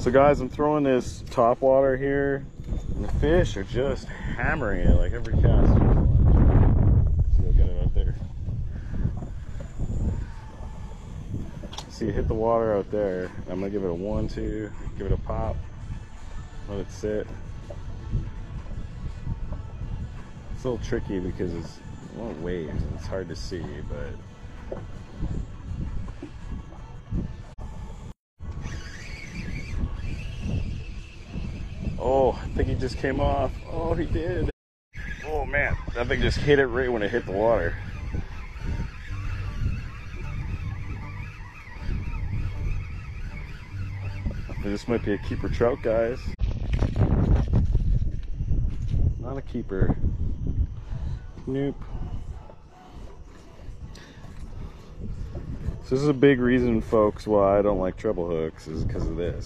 So guys, I'm throwing this top water here, and the fish are just hammering it like every cast. See, I'll get it out there. See, it hit the water out there. I'm gonna give it a one, two, give it a pop, let it sit. It's a little tricky because it's a lot of waves and it's hard to see, but Oh, I think he just came off. Oh, he did. Oh man, that thing just hit it right when it hit the water. This might be a keeper trout, guys. Not a keeper. Nope. So this is a big reason, folks, why I don't like treble hooks is because of this.